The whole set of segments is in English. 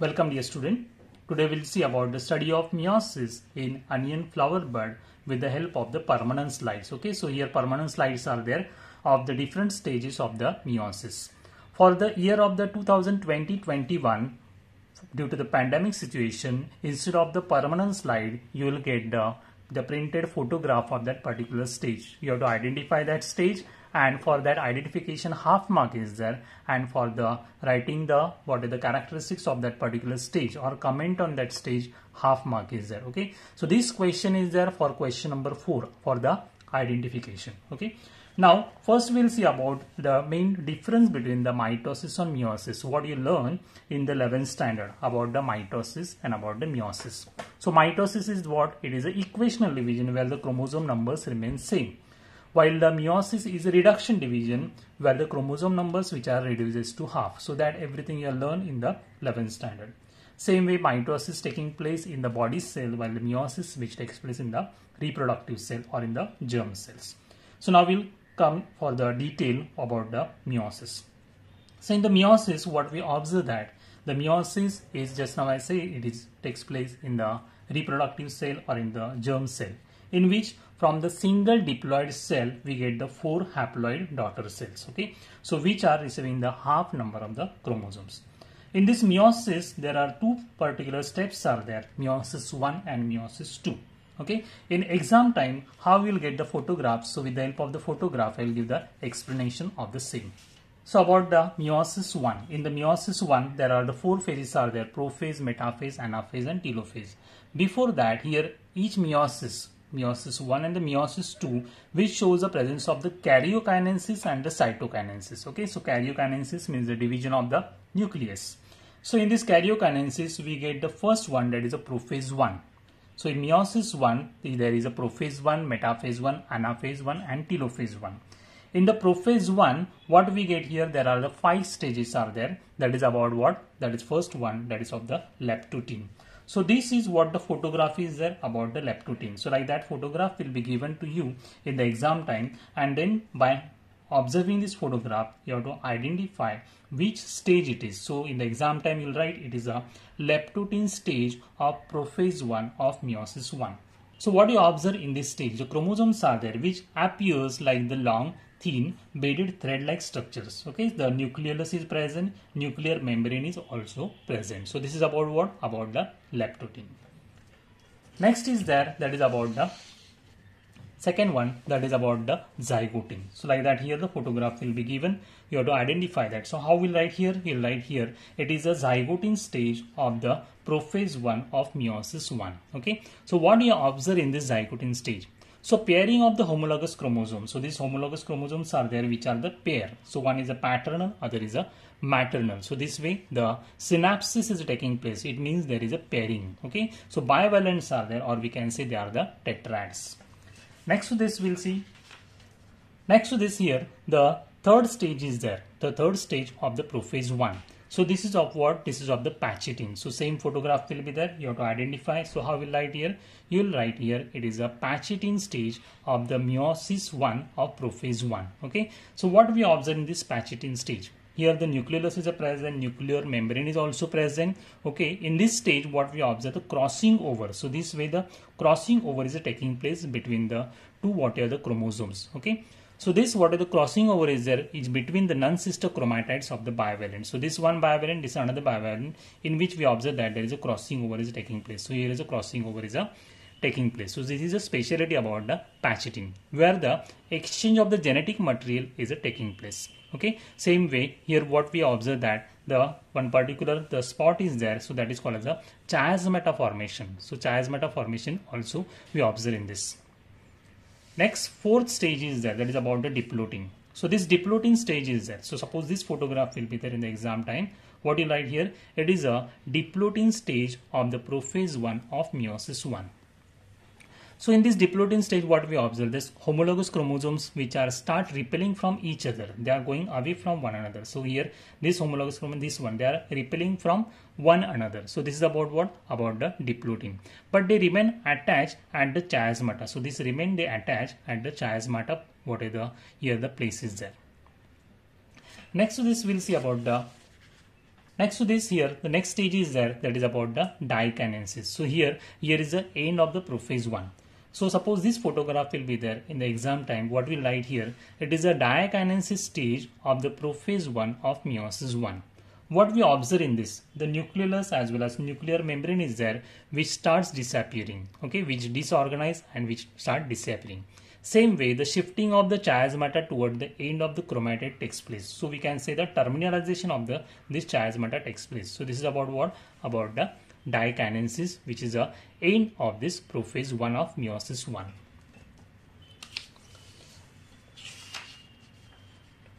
Welcome dear student. Today we'll see about the study of meiosis in onion flower bud with the help of the permanent slides. Okay, so here permanent slides are there of the different stages of the meiosis. For the year of the 2020-21, due to the pandemic situation, instead of the permanent slide, you will get the, the printed photograph of that particular stage. You have to identify that stage and for that identification half mark is there. And for the writing the what are the characteristics of that particular stage? Or comment on that stage half mark is there okay? So this question is there for question number 4 for the identification okay? Now first we'll see about the main difference between the mitosis and meiosis. What you learn in the 11th standard about the mitosis and about the meiosis. So mitosis is what? It is an equational division where the chromosome numbers remain same while the meiosis is a reduction division where the chromosome numbers which are reduces to half. So that everything you learn in the 11th standard. Same way mitosis taking place in the body cell while the meiosis which takes place in the reproductive cell or in the germ cells. So now we'll come for the detail about the meiosis. So in the meiosis what we observe that the meiosis is just now i say it is takes place in the reproductive cell or in the germ cell in which from the single diploid cell we get the four haploid daughter cells okay? So which are receiving the half number of the chromosomes. In this meiosis there are two particular steps are there meiosis 1 and meiosis 2 okay? In exam time how we'll get the photographs so with the help of the photograph i'll give the explanation of the same. So about the meiosis 1 in the meiosis 1 there are the four phases are there prophase metaphase anaphase and telophase. Before that here each meiosis meiosis 1 and the meiosis 2 which shows the presence of the karyokinesis and the cytokinesis okay so karyokinesis means the division of the nucleus. So in this karyokinesis we get the first one that is a prophase 1 so in meiosis 1 there is a prophase 1 metaphase 1 anaphase 1 and telophase 1 in the prophase 1 what we get here there are the five stages are there. That is about what? That is first one that is of the leptotene so this is what the photograph is there about the leptotene. So like that photograph will be given to you in the exam time and then by observing this photograph you have to identify which stage it is. So in the exam time you'll write it is a leptotene stage of prophase 1 of meiosis 1. So what you observe in this stage, the chromosomes are there which appears like the long thin beaded thread-like structures. Okay, the nucleolus is present, nuclear membrane is also present. So this is about what? About the leptotene. Next is there that is about the second one that is about the zygotene. So like that here the photograph will be given. You have to identify that. So how will write here? You'll write here. It is a zygotene stage of the prophase 1 of meiosis 1. Okay. So what do you observe in this zygotene stage? So pairing of the homologous chromosomes. So these homologous chromosomes are there which are the pair. So one is a paternal, other is a maternal. So this way the synapsis is taking place. It means there is a pairing. Okay. So bivalents are there or we can say they are the tetrads. Next to this we'll see. Next to this here the third stage is there. The third stage of the prophase 1. So this is of what? This is of the pachytene. So same photograph will be there. You have to identify. So how will write here? You will write here. It is a pachytene stage of the meiosis 1 of prophase 1. Okay. So what we observe in this pachytene stage? Here the nucleolus is present, nuclear membrane is also present. Okay, in this stage what we observe the crossing over. So this way the crossing over is taking place between the two what are the chromosomes. Okay, so this what is the crossing over is there is between the non-sister chromatids of the bivalent. So this one bivalent, this another bivalent in which we observe that there is a crossing over is taking place. So here is a crossing over is a taking place. So this is a speciality about the pachytene where the exchange of the genetic material is a taking place. Okay, same way here what we observe that the one particular the spot is there so that is called as a chiasmata formation. So chiasmata formation also we observe in this. Next fourth stage is there that is about the diplotene. So this diplotene stage is there. So suppose this photograph will be there in the exam time. What you write here? It is a diplotene stage of the prophase 1 of meiosis 1. So in this diplotene stage, what we observe is homologous chromosomes which are start repelling from each other. They are going away from one another. So here this homologous chromosome, this one, they are repelling from one another. So this is about what? About the diplotene. But they remain attached at the chiasmata. So this remain they attach at the chiasmata. What are the here the places there. Next to this we'll see about the Next to this here, the next stage is there that is about the diakinesis. So here, here is the end of the prophase 1. So suppose this photograph will be there in the exam time, what we write here, it is a diakinesis stage of the prophase 1 of meiosis 1. What we observe in this, the nucleolus as well as nuclear membrane is there which starts disappearing, okay, which disorganize and which start disappearing. Same way, the shifting of the chiasmata toward the end of the chromatid takes place. So we can say the terminalization of the this chiasmata takes place. So this is about what? About the diakinesis, which is the end of this prophase 1 of meiosis 1.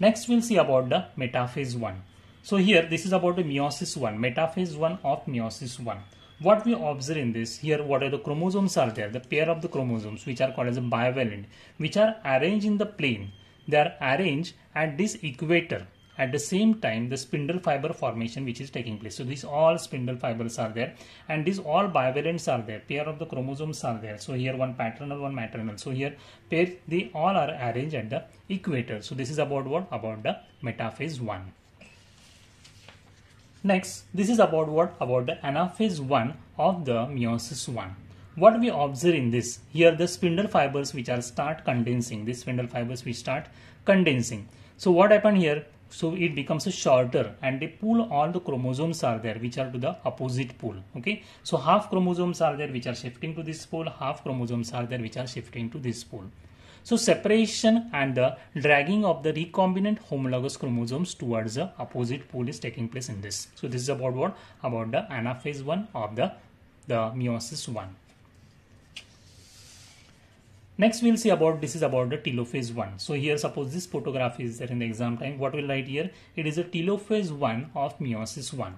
Next we'll see about the metaphase 1. So here this is about the meiosis 1, metaphase 1 of meiosis 1 what we observe in this here what are the chromosomes are there the pair of the chromosomes which are called as a bivalent which are arranged in the plane they are arranged at this equator at the same time the spindle fiber formation which is taking place. So these all spindle fibers are there and these all bivalents are there. Pair of the chromosomes are there. So here one paternal one maternal. So here pair they all are arranged at the equator. So this is about what? About the metaphase 1 Next, this is about what? About the anaphase 1 of the meiosis 1. What we observe in this, here the spindle fibers which are start condensing, these spindle fibers which start condensing. So what happened here? So it becomes a shorter and they pull all the chromosomes are there which are to the opposite pole. Okay. So half chromosomes are there which are shifting to this pole, half chromosomes are there which are shifting to this pole. So separation and the dragging of the recombinant homologous chromosomes towards the opposite pole is taking place in this. So this is about what? About the anaphase 1 of the, the meiosis 1. Next we'll see about this is about the telophase 1. So here suppose this photograph is there in the exam time. What we'll write here? It is a telophase 1 of meiosis 1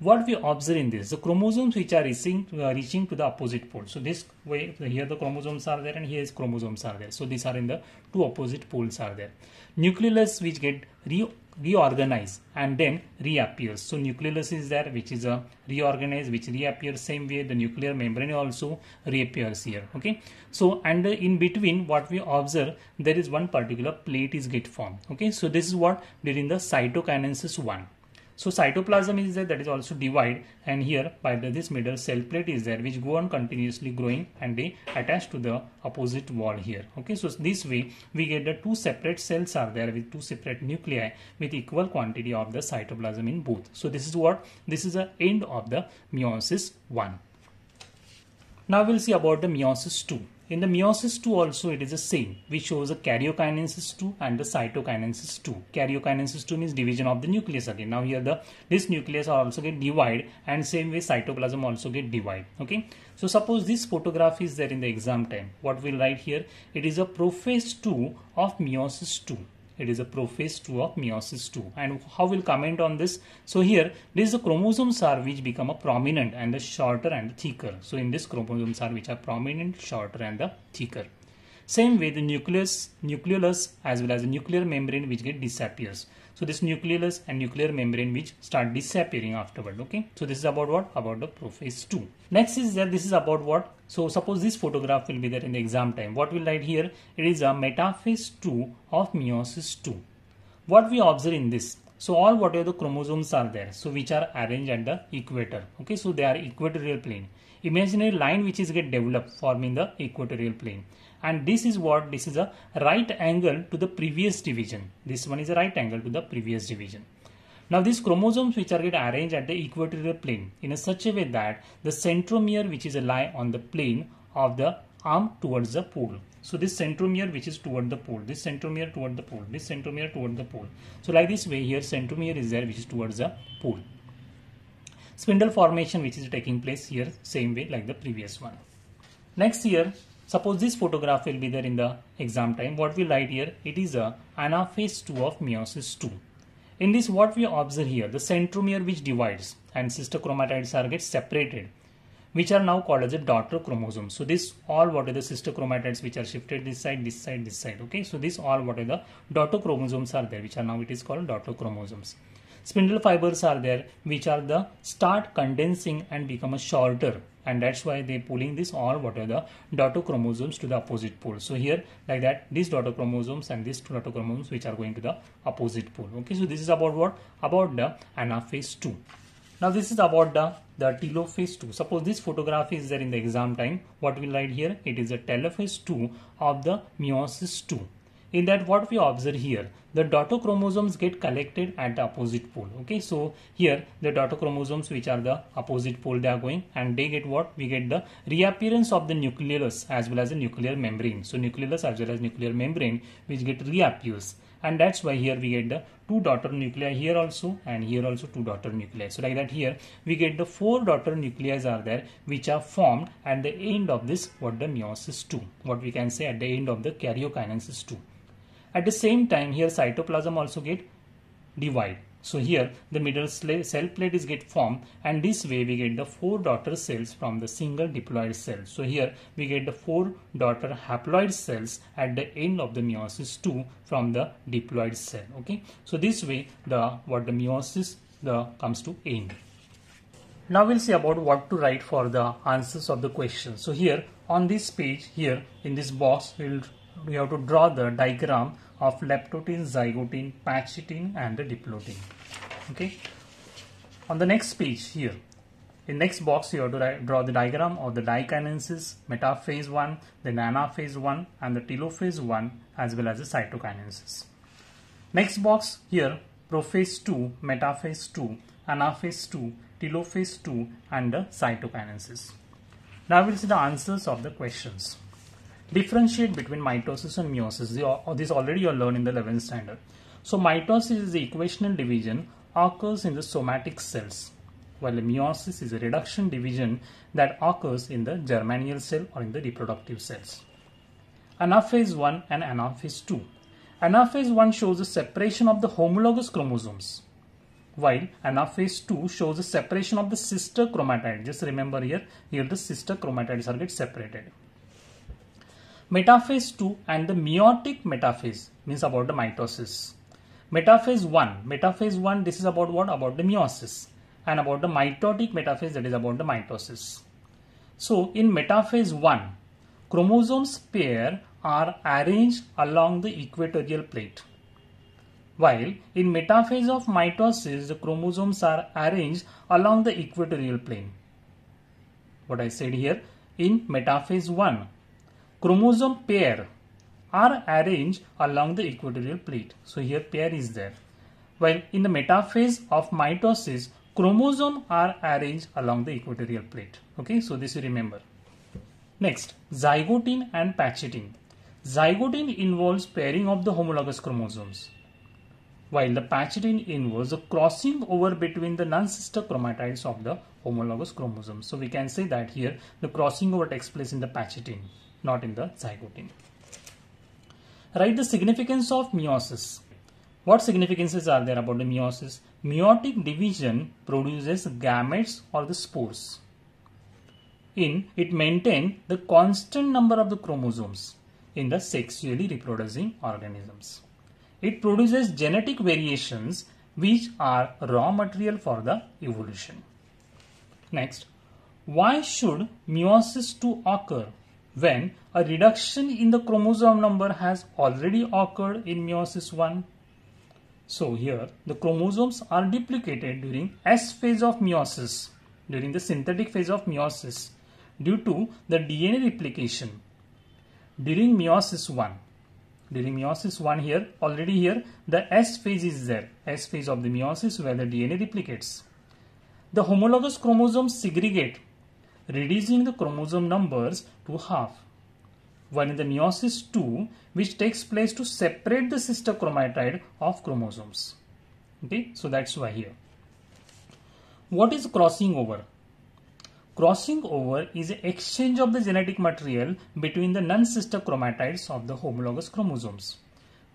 what we observe in this the chromosomes which are reaching uh, reaching to the opposite pole. So this way here the chromosomes are there and here is chromosomes are there. So these are in the two opposite poles are there. Nucleolus which get re reorganized and then reappears. So nucleolus is there which is a reorganized which reappears same way. The nuclear membrane also reappears here. Okay? So and in between what we observe there is one particular plate is get formed. Okay? So this is what during the cytokinesis 1 so cytoplasm is there that is also divide and here by the, this middle cell plate is there which go on continuously growing and they attach to the opposite wall here. Okay, so this way we get the two separate cells are there with two separate nuclei with equal quantity of the cytoplasm in both. So this is what this is the end of the meiosis 1. Now we'll see about the meiosis 2. In the meiosis 2 also it is the same We shows a karyokinesis 2 and the cytokinesis 2. Karyokinesis 2 means division of the nucleus again. Now here the this nucleus also get divide and same way cytoplasm also get divide. Okay. So suppose this photograph is there in the exam time. What we'll write here? It is a prophase 2 of meiosis 2 it is a prophase 2 of meiosis 2 and how we'll comment on this? So here this is the chromosomes are which become a prominent and the shorter and the thicker. So in this chromosomes are which are prominent shorter and the thicker same way the nucleus nucleolus as well as the nuclear membrane which get disappears so this nucleolus and nuclear membrane which start disappearing afterward okay so this is about what about the prophase 2 next is that this is about what so suppose this photograph will be there in the exam time. What we'll write here, it is a metaphase 2 of meiosis 2. What we observe in this, so all whatever the chromosomes are there, so which are arranged at the equator. Okay, so they are equatorial plane. Imaginary line which is get developed forming the equatorial plane. And this is what, this is a right angle to the previous division. This one is a right angle to the previous division. Now these chromosomes which are get arranged at the equatorial plane in a such a way that the centromere which is a lie on the plane of the arm towards the pole. So this centromere which is toward the pole, this centromere toward the pole, this centromere toward the pole. So like this way here centromere is there which is towards the pole. Spindle formation which is taking place here same way like the previous one. Next here suppose this photograph will be there in the exam time. What we write here it is a anaphase 2 of meiosis 2. In this what we observe here, the centromere which divides and sister chromatids are get separated which are now called as a daughter chromosome. So this all what are the sister chromatids which are shifted this side, this side, this side. Okay, so this all what are the daughter chromosomes are there which are now it is called daughter chromosomes. spindle fibers are there which are the start condensing and become a shorter and that's why they're pulling this all what are the daughter chromosomes to the opposite pole. So here like that these daughter chromosomes and these two daughter chromosomes which are going to the opposite pole. Okay so this is about what? About the anaphase 2 now this is about the the telophase 2 suppose this photograph is there in the exam time. What we'll write here? It is a telophase 2 of the meiosis 2 in that what we observe here the daughter chromosomes get collected at the opposite pole okay? So here the daughter chromosomes which are the opposite pole they are going and they get what? We get the reappearance of the nucleus as well as the nuclear membrane. So nucleus as well as nuclear membrane which get reappears. And that's why here we get the two daughter nuclei here also and here also two daughter nuclei. So like that here we get the four daughter nuclei are there which are formed at the end of this what? The meiosis 2 what we can say at the end of the karyokinesis 2 at the same time, here cytoplasm also get divide. So here the middle cell plate is get formed and this way we get the four daughter cells from the single diploid cell. So here we get the four daughter haploid cells at the end of the meiosis 2 from the diploid cell. Okay. So this way the what the meiosis the comes to end. Now we'll see about what to write for the answers of the question. So here on this page here in this box we'll we have to draw the diagram of leptotene, zygotene, pachytene and the diplotene. Okay. On the next page here, in next box you have to draw the diagram of the diakinesis, metaphase 1, then anaphase 1 and the telophase 1 as well as the cytokinesis. Next box here, prophase 2, metaphase 2, anaphase 2, telophase 2 and the cytokinesis. Now we'll see the answers of the questions. Differentiate between mitosis and meiosis. This already you learned in the 11th standard. So mitosis is the equational division occurs in the somatic cells while meiosis is a reduction division that occurs in the germinal cell or in the reproductive cells. Anaphase 1 and anaphase 2. Anaphase 1 shows the separation of the homologous chromosomes while anaphase 2 shows the separation of the sister chromatids. Just remember here, here the sister chromatids are get separated. Metaphase 2 and the meiotic metaphase means about the mitosis. Metaphase 1, metaphase 1 this is about what? About the meiosis and about the mitotic metaphase that is about the mitosis. So in metaphase 1, chromosomes pair are arranged along the equatorial plate. While in metaphase of mitosis, the chromosomes are arranged along the equatorial plane. What I said here, in metaphase 1, chromosome pair are arranged along the equatorial plate. So here pair is there. While in the metaphase of mitosis, chromosome are arranged along the equatorial plate. Okay, so this you remember. Next, zygotene and pachytene. Zygotene involves pairing of the homologous chromosomes, while the pachytene involves a crossing over between the non-sister chromatids of the homologous chromosomes. So we can say that here the crossing over takes place in the pachytene not in the zygotene. Write the significance of meiosis. What significances are there about the meiosis? Meiotic division produces gametes or the spores. In it maintains the constant number of the chromosomes in the sexually reproducing organisms. It produces genetic variations which are raw material for the evolution. Next, why should meiosis 2 occur when a reduction in the chromosome number has already occurred in meiosis 1. So here the chromosomes are duplicated during S phase of meiosis, during the synthetic phase of meiosis due to the DNA replication during meiosis 1. During meiosis 1 here, already here the S phase is there, S phase of the meiosis where the DNA replicates. The homologous chromosomes segregate reducing the chromosome numbers to half. While in the meiosis 2, which takes place to separate the sister chromatid of chromosomes. Okay, so that's why here. What is crossing over? Crossing over is an exchange of the genetic material between the non-sister chromatids of the homologous chromosomes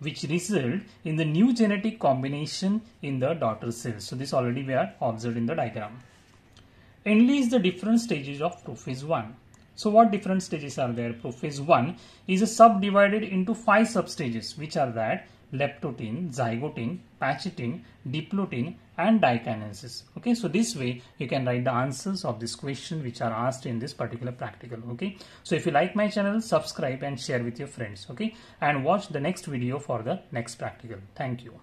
which result in the new genetic combination in the daughter cells. So this already we are observed in the diagram enlist the different stages of prophase 1. So what different stages are there? Prophase 1 is subdivided into five substages which are that leptotene, zygotene, pachytene, diplotene and diakinesis. Okay, so this way you can write the answers of this question which are asked in this particular practical. Okay, so if you like my channel, subscribe and share with your friends. Okay, and watch the next video for the next practical. Thank you.